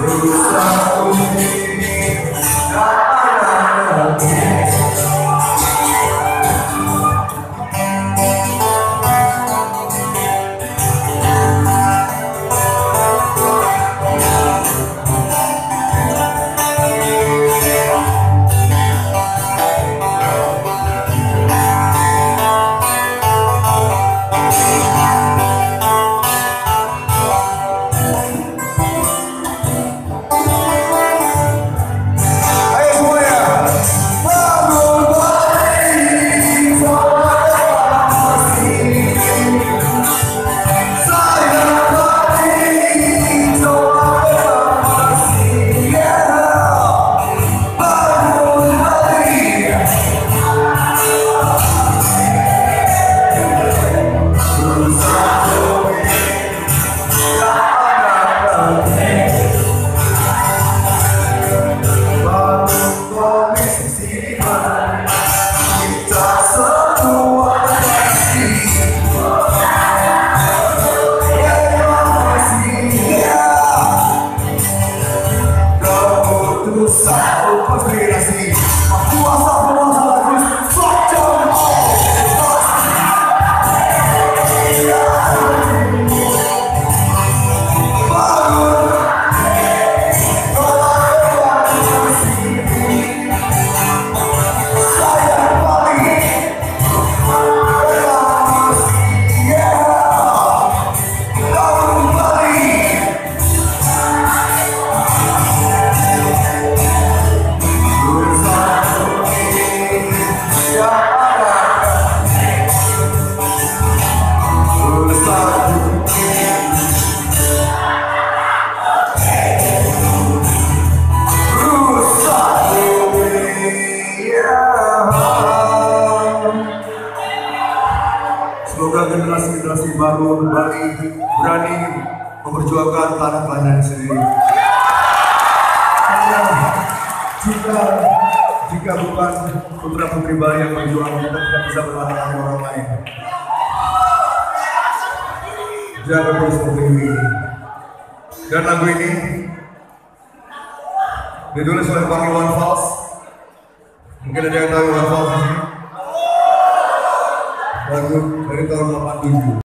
Roof Sabe, pode vir assim. A tua saborosa Semoga generasi-generasi baru kembali berani memperjuangkan tanah kelahiran sendiri. Karena jika jika bukan putra putri Bali yang berjuang, kita tidak bisa berlawan orang lain. Jangan terus seperti ini. Dan lagu ini ditulis oleh Bang Iwan Fals. Mungkin ada yang tahu Iwan Fals Lagu dari tahun 87.